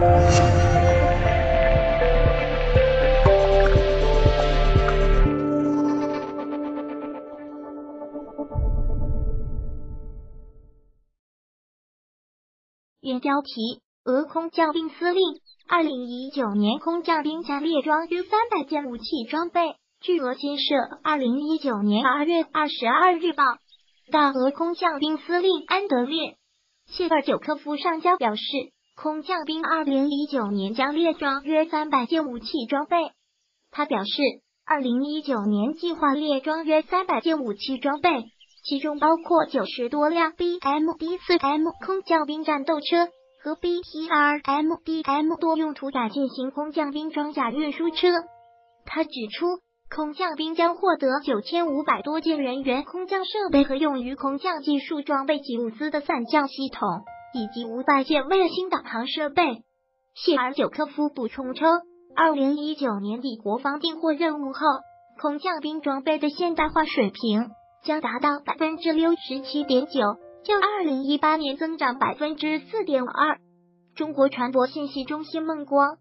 原标题：俄空降兵司令，二零一九年空降兵将列装约三百件武器装备。据俄新社二零一九年二月二十二日报，大俄空降兵司令安德烈。谢尔久科夫上将表示，空降兵二零一九年将列装约三百件武器装备。他表示，二零一九年计划列装约三百件武器装备，其中包括九十多辆 BMD 四 M 空降兵战斗车和 BTRMDM 多用途改进型空降兵装甲运输车。他指出。空降兵将获得九千五百多件人员空降设备和用于空降技术装备及物资的伞降系统，以及五百件卫星导航设备。谢尔久科夫补充称，二零一九年底国防订货任务后，空降兵装备的现代化水平将达到百分之六十七点九，较二零一八年增长百分之四点二。中国船舶信息中心孟光。